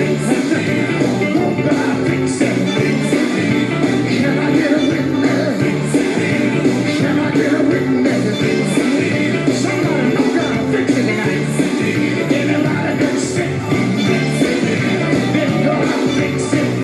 Everything.